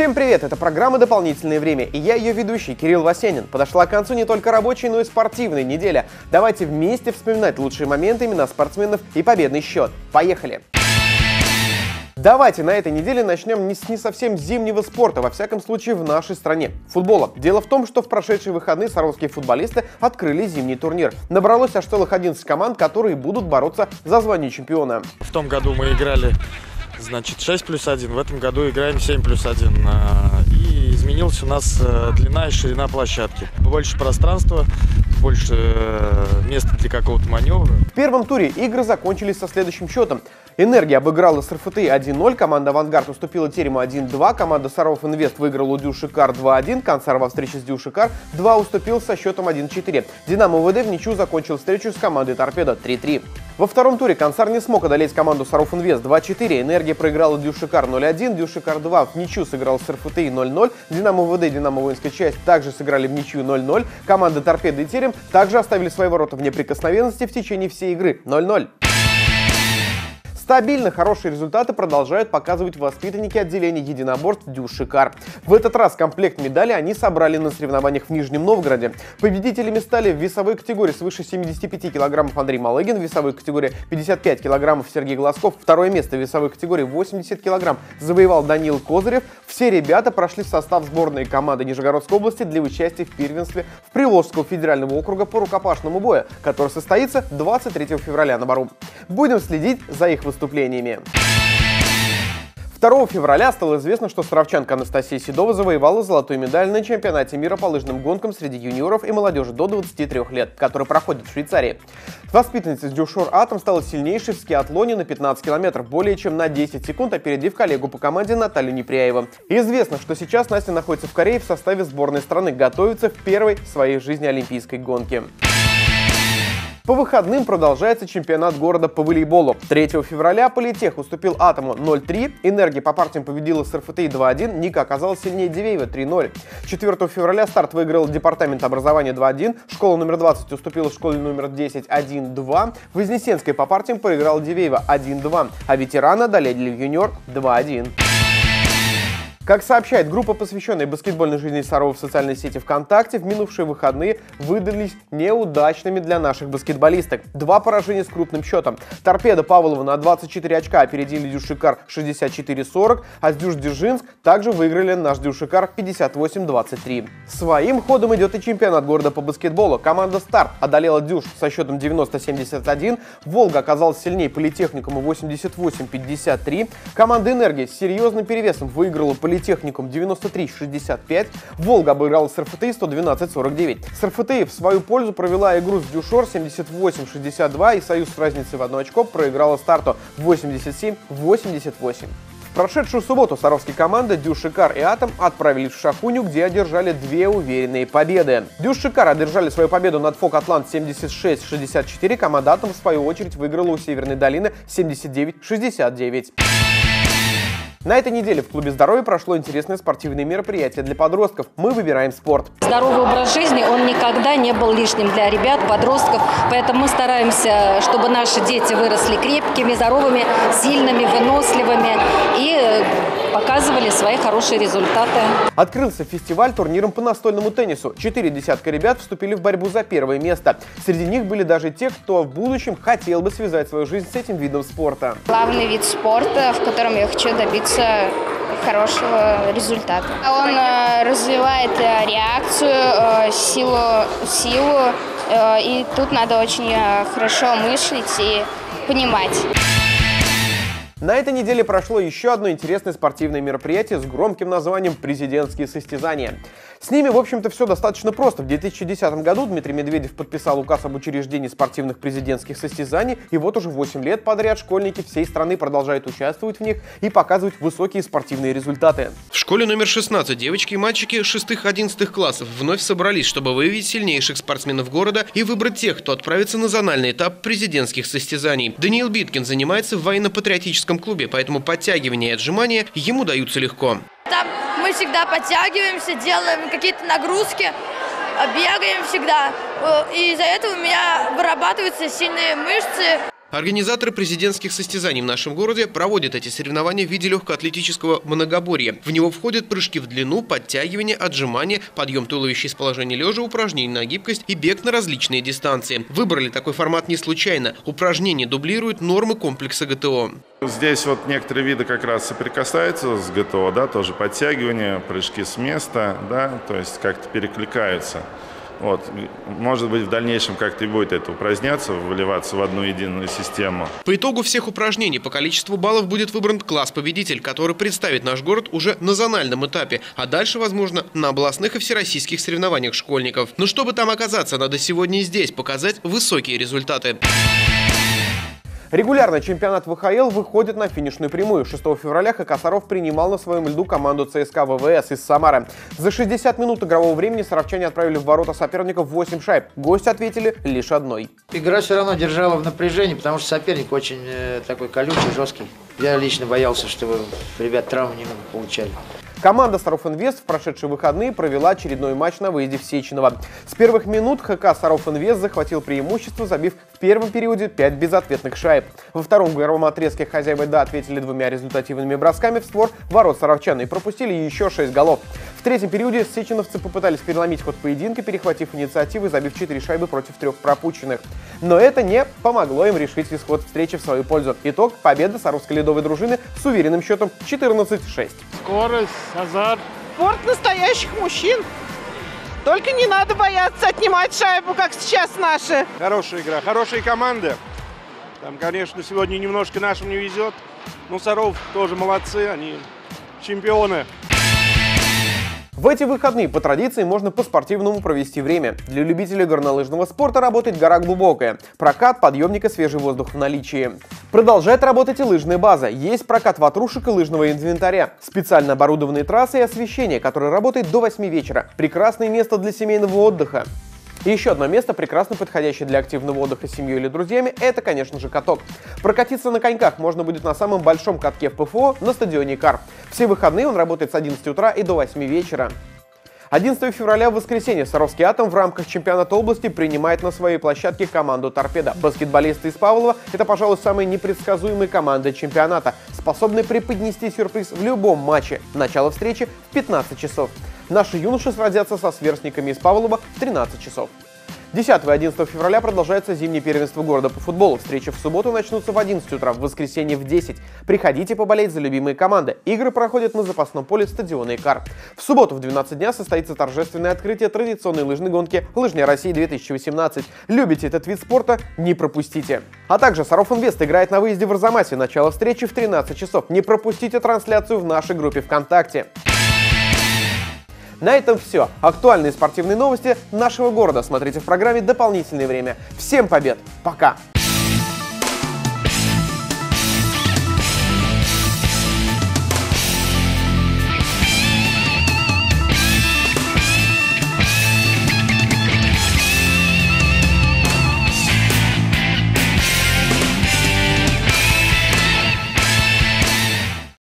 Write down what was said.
Всем привет! Это программа «Дополнительное время» и я ее ведущий Кирилл Васенин. Подошла к концу не только рабочая, но и спортивная неделя. Давайте вместе вспоминать лучшие моменты, имена спортсменов и победный счет. Поехали! Давайте на этой неделе начнем не с не совсем зимнего спорта, во всяком случае в нашей стране. Футбола. Дело в том, что в прошедшие выходные саровские футболисты открыли зимний турнир. Набралось аж целых 11 команд, которые будут бороться за звание чемпиона. В том году мы играли, значит, 6 плюс 1, в этом году играем 7 плюс 1. А, И изменилась у нас э, длина и ширина площадки. Больше пространства, больше э, места для какого-то маневра. В первом туре игры закончились со следующим счетом. Энергия обыграла с РФТ 1-0, команда «Авангард» уступила Терему 1-2, команда «Саров Инвест» выиграла у Дюшикар 2-1, Концар во встрече с Дюшикар 2 уступил со счетом 1-4. «Динамо ВД» в ничью закончил встречу с командой «Торпедо» 3-3. Во втором туре Концар не смог одолеть команду «Саров Инвест» 2-4, «Энергия» проиграла Дюшикар 0-1, Дюшикар 2 в ничью сыграл с РФТ 0-0, «Динамо ВД» «Динамо Воинская часть» также сыграли в ничью 0-0, команды «Торпедо» и «Терем» также оставили свои ворота в неприкосновенности в течение всей игры. 0-0. Стабильно хорошие результаты продолжают показывать воспитанники отделения единоборств Дюшикар. В этот раз комплект медалей они собрали на соревнованиях в Нижнем Новгороде. Победителями стали в весовой категории свыше 75 килограммов Андрей Малыгин, в весовой категории 55 килограммов Сергей Глазков, второе место в весовой категории 80 килограмм завоевал Данил Козырев. Все ребята прошли в состав сборной команды Нижегородской области для участия в первенстве в Приволжского федерального округа по рукопашному бою, который состоится 23 февраля на Бару. Будем следить за их выступлением выступлениями. 2 февраля стало известно, что саровчанка Анастасия Седова завоевала золотую медаль на чемпионате мира по лыжным гонкам среди юниоров и молодежи до 23 лет, который проходит в Швейцарии. Воспитанница Дюшор Атом стала сильнейшей в скиатлоне на 15 километров, более чем на 10 секунд опередив коллегу по команде Наталью Непряева. Известно, что сейчас Настя находится в Корее в составе сборной страны, готовится к первой в своей жизни олимпийской гонке. По выходным продолжается чемпионат города по волейболу. 3 февраля Политех уступил Атому 0-3, Энергия по партиям победила с РФТ 2-1, Ника оказалась сильнее Дивеева 3-0. 4 февраля старт выиграл департамент образования 2-1, школа номер 20 уступила школе номер 10 1-2, Вознесенская по партиям проиграл Дивеева 1-2, а ветерана одолели юниор 2-1. Как сообщает группа, посвященная баскетбольной жизни Сарова в социальной сети ВКонтакте, в минувшие выходные выдались неудачными для наших баскетболисток. Два поражения с крупным счетом. Торпеда Павлова на 24 очка опередили Дюшикар 64-40, а Дюш Дзержинск также выиграли наш Дюшикар 58-23. Своим ходом идет и чемпионат города по баскетболу. Команда Старт одолела Дюш со счетом 90-71, Волга оказалась сильнее политехникума 88-53, команда Энергия с серьезным перевесом выиграла политехникум Политехникум 93-65, Волга обыграла с РФТ 112-49. С РФТ в свою пользу провела игру с Дюшор 78-62 и Союз с разницей в одно очко проиграла старту 87-88. В прошедшую субботу саровские команды Дюшикар и Атом отправились в Шахуню, где одержали две уверенные победы. Дюшикар одержали свою победу над Фок Атлант 76-64, команда Атом в свою очередь выиграла у Северной долины 79-69. На этой неделе в Клубе здоровья прошло интересное спортивное мероприятие для подростков. Мы выбираем спорт. Здоровый образ жизни, он никогда не был лишним для ребят, подростков. Поэтому мы стараемся, чтобы наши дети выросли крепкими, здоровыми, сильными, выносливыми и показывали свои хорошие результаты. Открылся фестиваль турниром по настольному теннису. Четыре десятка ребят вступили в борьбу за первое место. Среди них были даже те, кто в будущем хотел бы связать свою жизнь с этим видом спорта. Главный вид спорта, в котором я хочу добиться хорошего результата. Он э, развивает э, реакцию, э, силу, силу, э, и тут надо очень э, хорошо мыслить и понимать. На этой неделе прошло еще одно интересное спортивное мероприятие с громким названием «Президентские состязания». С ними, в общем-то, все достаточно просто. В 2010 году Дмитрий Медведев подписал указ об учреждении спортивных президентских состязаний, и вот уже 8 лет подряд школьники всей страны продолжают участвовать в них и показывать высокие спортивные результаты. В школе номер 16 девочки и мальчики 6-11 классов вновь собрались, чтобы выявить сильнейших спортсменов города и выбрать тех, кто отправится на зональный этап президентских состязаний. Даниил Биткин занимается в военно-патриотическом клубе, поэтому подтягивания и отжимания ему даются легко. Там мы всегда подтягиваемся, делаем какие-то нагрузки, бегаем всегда. И из-за этого у меня вырабатываются сильные мышцы. Организаторы президентских состязаний в нашем городе проводят эти соревнования в виде легкоатлетического многоборья. В него входят прыжки в длину, подтягивания, отжимания, подъем туловища из положения лежа, упражнения на гибкость и бег на различные дистанции. Выбрали такой формат не случайно. Упражнения дублируют нормы комплекса ГТО. Здесь вот некоторые виды как раз соприкасаются с ГТО, да, тоже подтягивания, прыжки с места, да, то есть как-то перекликаются. Вот. Может быть, в дальнейшем как-то и будет это упраздняться, выливаться в одну единую систему. По итогу всех упражнений по количеству баллов будет выбран класс-победитель, который представит наш город уже на зональном этапе, а дальше, возможно, на областных и всероссийских соревнованиях школьников. Но чтобы там оказаться, надо сегодня и здесь показать высокие результаты. Регулярно чемпионат ВХЛ выходит на финишную прямую. 6 февраля Хакасаров принимал на своем льду команду ЦСКА ВВС из Самары. За 60 минут игрового времени саровчане отправили в ворота соперников 8 шайб. Гости ответили лишь одной. Игра все равно держала в напряжении, потому что соперник очень э, такой колючий, жесткий. Я лично боялся, чтобы ребят травмы не получали. Команда Саров Инвест в прошедшие выходные провела очередной матч на выезде в Сеченово. С первых минут ХК Саров Инвест захватил преимущество, забив в первом периоде 5 безответных шайб. Во втором игровом отрезке хозяева да ответили двумя результативными бросками в створ ворот саровчан и пропустили еще 6 голов. В третьем периоде сеченовцы попытались переломить ход поединка, перехватив инициативу и забив 4 шайбы против трех пропущенных. Но это не помогло им решить исход встречи в свою пользу. Итог – победа саровской ледовой дружины с уверенным счетом 14-6. Скорость, азарт. Спорт настоящих мужчин. Только не надо бояться отнимать шайбу, как сейчас наши. Хорошая игра, хорошие команды. Там, конечно, сегодня немножко нашим не везет. Но Саров тоже молодцы, они чемпионы. В эти выходные по традиции можно по-спортивному провести время. Для любителей горнолыжного спорта работает гора глубокая. Прокат подъемника свежий воздух в наличии. Продолжает работать и лыжная база. Есть прокат ватрушек и лыжного инвентаря. Специально оборудованные трассы и освещение, которое работает до 8 вечера. Прекрасное место для семейного отдыха. И еще одно место, прекрасно подходящее для активного отдыха с семьей или друзьями, это, конечно же, каток. Прокатиться на коньках можно будет на самом большом катке в ПФО на стадионе Кар. Все выходные он работает с 11 утра и до 8 вечера. 11 февраля в воскресенье Саровский Атом в рамках чемпионата области принимает на своей площадке команду «Торпеда». Баскетболисты из Павлова – это, пожалуй, самая непредсказуемая команда чемпионата, способная преподнести сюрприз в любом матче. Начало встречи в 15 часов. Наши юноши сразятся со сверстниками из Павлова в 13 часов. 10 и 11 февраля продолжается зимнее первенство города по футболу. Встречи в субботу начнутся в 11 утра, в воскресенье в 10. Приходите поболеть за любимые команды. Игры проходят на запасном поле стадиона Икар. В субботу в 12 дня состоится торжественное открытие традиционной лыжной гонки «Лыжня России 2018». Любите этот вид спорта? Не пропустите. А также Саров Инвест играет на выезде в Арзамасе. Начало встречи в 13 часов. Не пропустите трансляцию в нашей группе ВКонтакте. На этом все. Актуальные спортивные новости нашего города смотрите в программе «Дополнительное время». Всем побед! Пока!